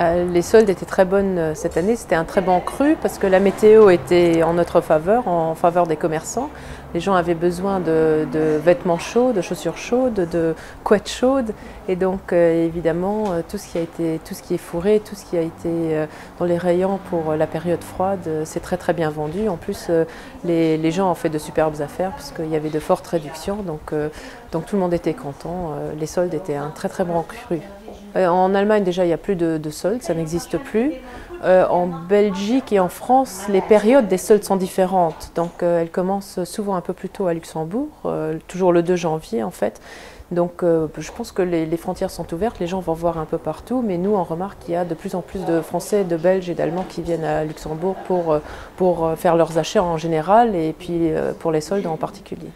Euh, les soldes étaient très bonnes euh, cette année, c'était un très bon cru parce que la météo était en notre faveur, en faveur des commerçants. Les gens avaient besoin de, vêtements chauds, de chaussures chaudes, de couettes chaudes et donc euh, évidemment tout ce qui a été, tout ce qui est fourré, tout ce qui a été dans les rayons pour la période froide, c'est très très bien vendu. En plus, les, gens ont fait de superbes affaires puisqu'il y avait de fortes réductions, donc, donc tout le monde était content. Les soldes étaient un très très bon cru. En Allemagne, déjà, il n'y a plus de, de soldes, ça n'existe plus. Euh, en Belgique et en France, les périodes des soldes sont différentes. Donc, euh, elles commencent souvent un peu plus tôt à Luxembourg, euh, toujours le 2 janvier en fait. Donc, je pense que les, frontières sont ouvertes, les gens vont voir un peu partout, mais nous, on remarque qu'il y a de plus en plus de Français, de Belges et d'Allemands qui viennent à Luxembourg pour, pour faire leurs achats en général et puis pour les soldes en particulier.